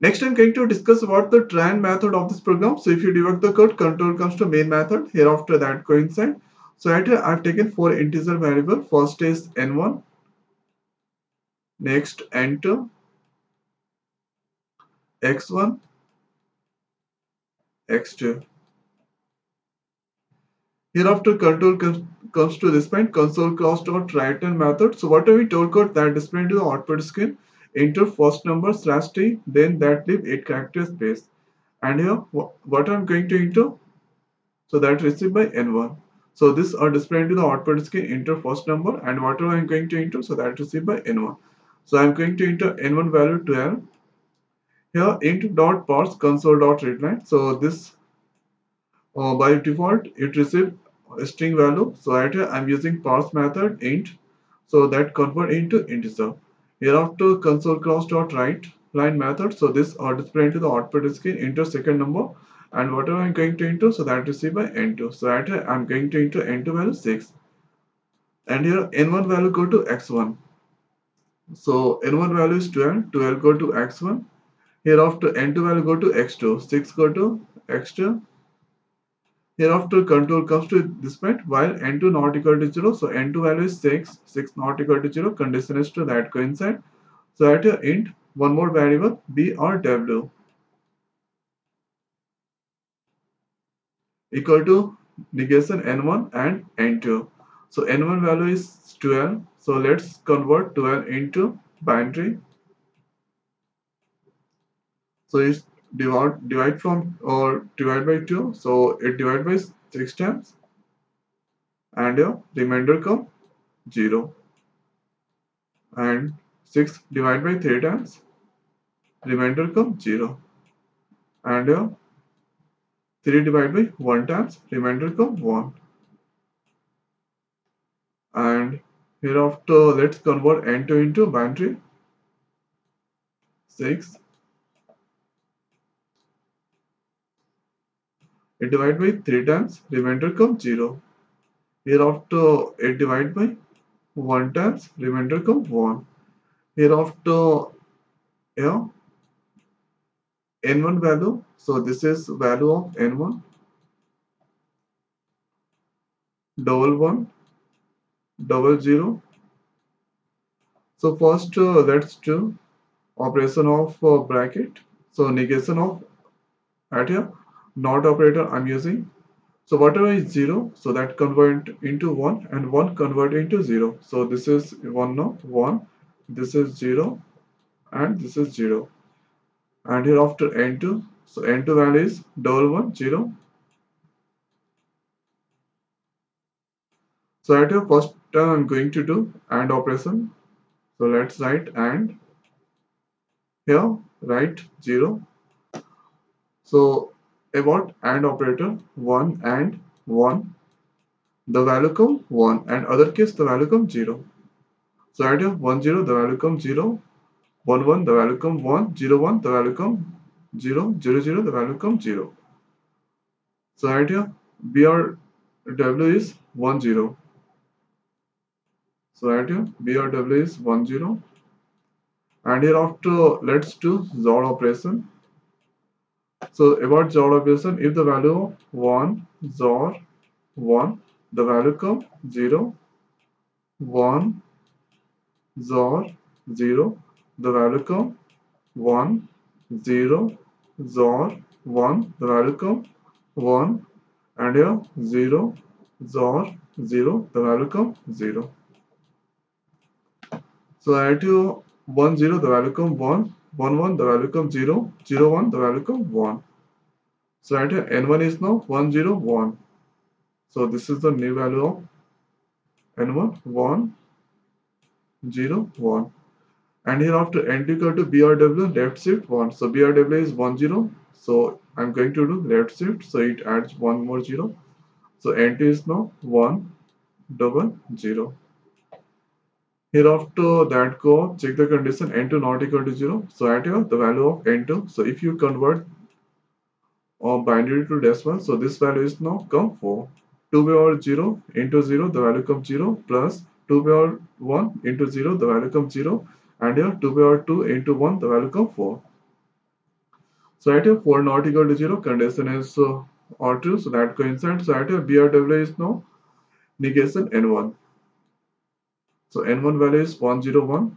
Next, I'm going to discuss about the dry run method of this program. So if you debug the code, control comes to main method. Hereafter that coincide. So here I've taken four integer variable. First is n1, next n2, x1, x2. Hereafter control comes to this point console class dot return method. So what are we told code that display to the output screen enter first number slash t then that leave 8 character space. And here what I'm going to enter so that received by n1 so this are displayed into the output screen enter first number and whatever I'm going to enter so that received by n1 so I'm going to enter n1 value 12 here int dot parse console dot readline so this uh, by default it receives a string value. So right here i'm using parse method int. So that convert into integer hereafter console class dot write line method so this are displayed into the output is screen enter second number and whatever i'm going to enter so that is receive by n2 so here i'm going to enter n2 value 6 and here n1 value go to x1 so n1 value is 12 12 go to x1 hereafter n2 value go to x2 6 go to x2 Hereafter control comes to this point while n2 not equal to 0. So n2 value is 6, 6 not equal to 0. Condition is to that coincide. So at your int, one more variable b or w equal to negation n1 and n2. So n1 value is 12. So let's convert 12 into binary. So it's divide divide from or divide by 2 so it divide by 6 times. And your remainder come 0 and 6 divide by 3 times. Remainder come 0 and your 3 divide by 1 times. Remainder come 1 and hereafter let's convert n2 into binary 6 it divide by 3 times remainder comes 0 hereafter it divide by 1 times remainder comes 1 hereafter yeah n1 value. So this is value of n1 double one. Double zero. So first uh, let's do operation of uh, bracket. So negation of at here not operator I'm using. So whatever is 0, so that convert into 1 and 1 convert into 0. So this is 1 now, 1, this is 0 and this is 0. And here after n2, so n2 value is double 1, 0. So at your first time I'm going to do AND operation. So let's write AND. Here write 0. So about AND operator 1 and 1 the value come 1 and other case the value come 0 so at 1 0 the value come 0 1 1 the value come 1 0 1 the value come 0 0 0 the value come 0 so right here BRW is 1 0 so right here BRW is 1 0 and here after let's do XOR operation so about XOR operation, if the value of 1 XOR 1, the value come 0, 1 XOR 0, the value come 1, 0 XOR 1, the value come 1, and here 0 XOR 0, the value come 0. So at to 1 0, the value come 1, 1 1 the value come 0 0 1 the value come 1 so right here n1 is now 1 0 1 so this is the new value of n1 1 0 1 and here after n2 equal to brw left shift 1 so brw is 1 0 so i'm going to do left shift. So it adds one more 0 so n2 is now 1 double 0 Hereafter that go check the condition. N2 not equal to 0. So at here the value of n2. So if you convert or binary to decimal, so this value is now come 4. 2 power 0 into 0 the value comes 0 plus 2 power 1 into 0 the value comes 0 and here 2 power 2 into 1 the value comes 4. So at here 4 not equal to 0, condition is uh, or true, so that coincides. So at here BRW is now negation N1. So N1 value is 101.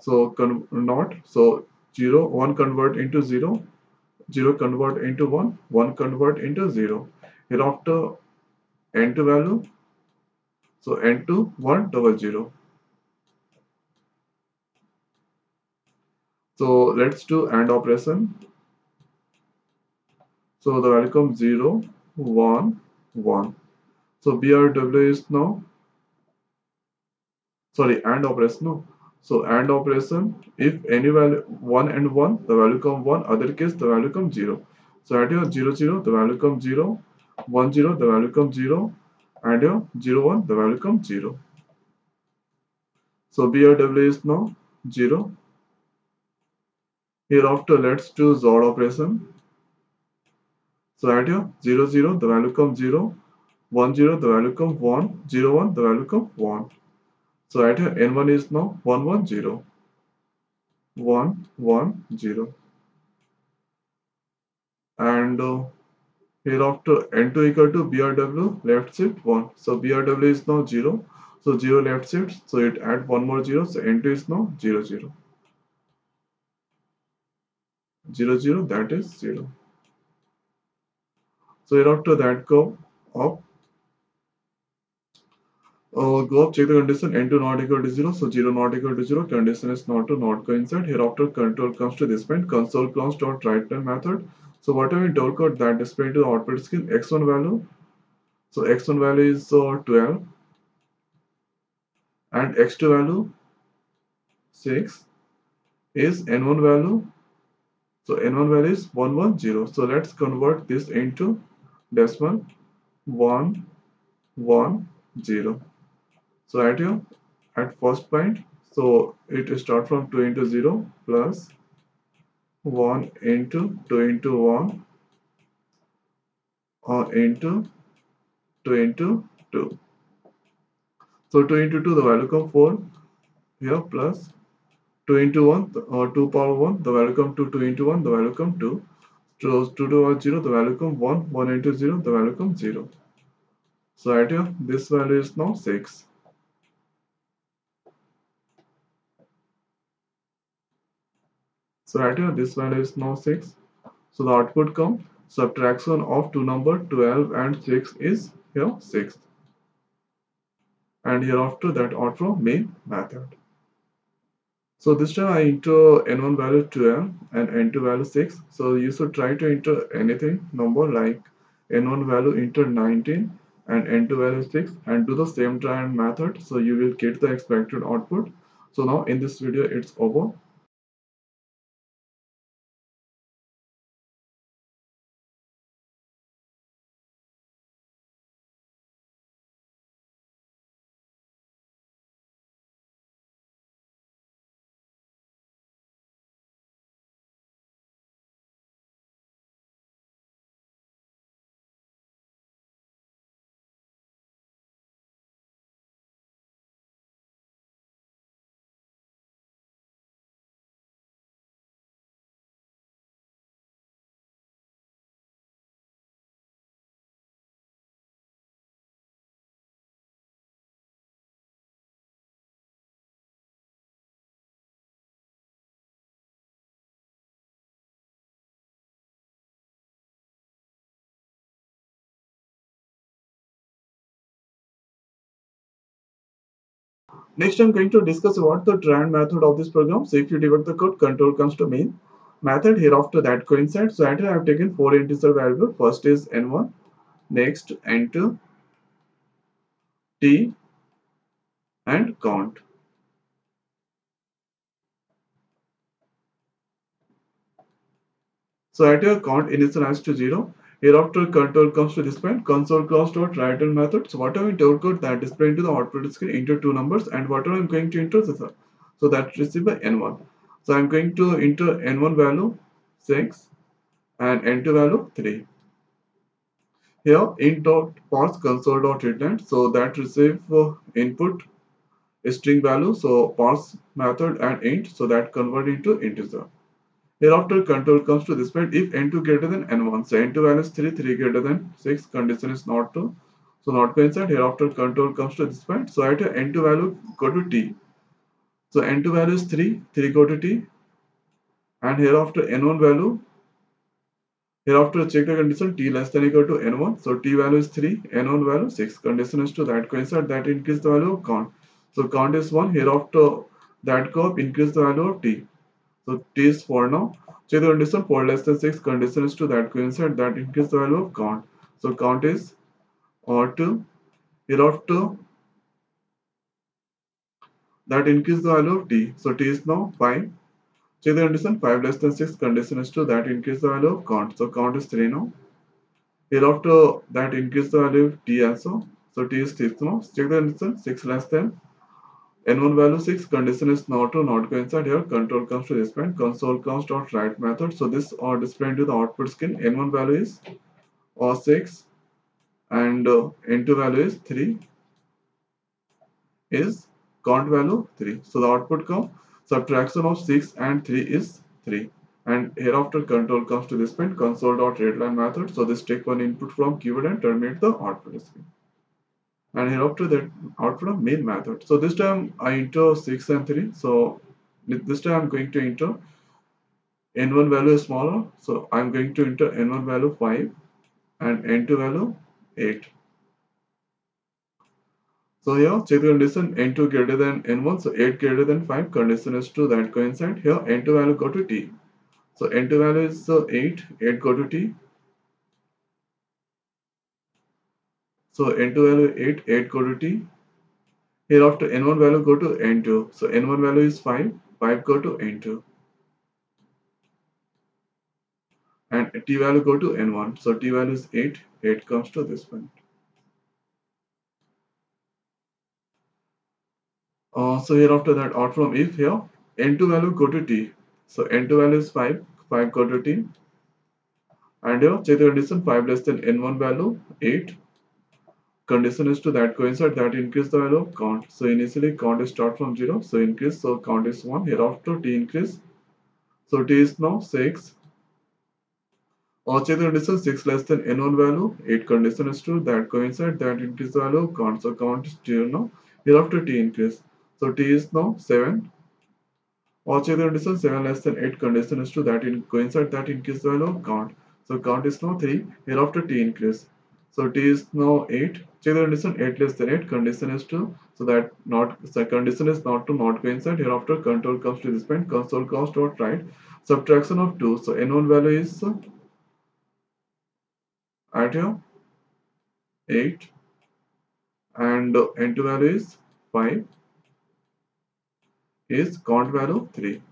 So not, so 0, 1 convert into 0, 0 convert into 1, 1 convert into 0. Hereafter N2 value, so N2 1 double 0. So let's do AND operation. So the value comes 0, 1, 1. So BRW is now, sorry, AND operation, no. So AND operation, if any value 1 and 1, the value come 1, other case the value comes 0. So at your 0, 0, the value comes 0, 1, 0, the value comes 0, and your 0, 1, the value comes 0. So BRW is now 0, Hereafter, let's do XOR operation. So at here 0 0 the value comes 0, 1 0 the value comes 1, 0 1 the value comes 1. So at here n1 is now 1 1 0, 1 1 0. And uh, hereafter n2 equal to brw left shift 1. So brw is now 0. So 0 left shift. So it add one more 0. So n2 is now 0 0. 0 0 that is 0 so hereafter that go up uh, go up check the condition n2 not equal to 0 so 0 not equal to 0 condition is not to not coincide. Hereafter control comes to this point console close dot write line method. So whatever we told code that display to the output screen x1 value. So x1 value is uh, 12 and x2 value 6 is n1 value. So N1 value is 110. So let's convert this into decimal 110. So at your at first point, so it start from 2 into 0 plus 1 into 2 into 1 or into 2 into 2. So 2 into 2 the value come 4 here plus 2 into 1 or 2 power 1 the value come to 2 into 1 the value come 2 so 2 to 0 the value come 1 1 into 0 the value come 0 so at here this value is now 6 so at here this value is now 6 so the output come subtraction of two number 12 and 6 is here 6 and hereafter that auto main method so this time I enter n1 value 12 and n2 value 6. So you should try to enter anything number like n1 value enter 19 and n2 value 6 and do the same dry run method so you will get the expected output. So now in this video it's over. Next, I'm going to discuss about the dry run method of this program. So if you debug the code, control comes to main method. Hereafter that coincides. So at I have taken four integer variable. First is n1, next n2, t, and count. So at your count initialized to 0. Hereafter control comes to this point console class dot write method. So whatever told code that display into the output screen enter two numbers and whatever I'm going to enter this so that received by n1. So I'm going to enter n1 value 6 and n2 value 3. Here int dot parse console dot return so that receive uh, input string value so parse method and int so that convert into integer. Hereafter control comes to this point if n2 greater than n1. So n2 value is 3, 3 greater than 6, condition is not true. So not coincide. Hereafter control comes to this point. So at n2 value go to t. So n2 value is 3, 3 go to t. And hereafter n1 value Hereafter check the condition t less than equal to n1. So t value is 3, n1 value 6. Condition is to that coincide that increase the value of count. So count is 1. Hereafter that curve increase the value of t. So t is 4 now. Check the condition 4 less than 6 condition is to that coincide that increase the value of count. So count is or 2. Hereafter that increase the value of t. So t is now 5. Check the condition 5 less than 6 condition is to that increase the value of count. So count is 3 now. Hereafter that increase the value of t also. So t is 6 now. Check the condition 6 less than n1 value 6 condition is not to not coincide here. Control comes to this point. Console comes dot write method. So this are displayed to the output screen. N1 value is or 6 and uh, n2 value is 3 is count value 3 so the output come subtraction of 6 and 3 is 3 and hereafter control comes to this point. Console dot readline method. So this take one input from keyboard and terminate the output screen and hereafter that output of main method. So this time I enter 6 and 3. So this time I'm going to enter n1 value is smaller. So I'm going to enter n1 value 5 and n2 value 8. So here check the condition n2 greater than n1 so 8 greater than 5 condition is true that coincide here n2 value go to t. So n2 value is uh, 8 8 go to t So n2 value 8, 8 go to t. Hereafter n1 value go to n2. So n1 value is 5, 5 go to n2. And t value go to n1. So t value is 8, 8 comes to this point. Uh, so hereafter that out from if here n2 value go to t. So n2 value is 5, 5 go to t. And here check the condition 5 less than n1 value 8 condition is to that coincide that increase the value of count. So initially count is start from 0. So increase. So count is 1. Hereafter t increase. So t is now 6. Or check the condition 6 less than n1 value. 8 condition is true. That coincide that increase the value of count. So count is 0 now. Hereafter t increase. So t is now 7. Or check the condition 7 less than 8 condition is true. That in coincide that increase the value of count. So count is now 3. Hereafter t increase. So t is now 8. Check the condition 8 less than 8. Condition is 2. So that not the condition is not to not coincide. Hereafter control comes to this point. Console comes dot write. Subtraction of 2. So n1 value is at here 8 and n2 value is 5 is count value 3.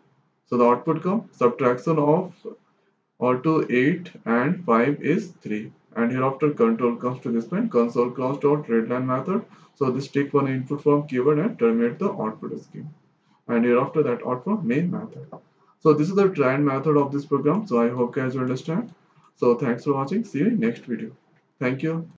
So the output come subtraction of or to 8 and 5 is 3 and hereafter control comes to this point console comes dot readline method. So this take one input from keyboard and terminate the output scheme. And hereafter that output main method. So this is the dry run method of this program. So i hope guys understand. So thanks for watching. See you in next video. Thank you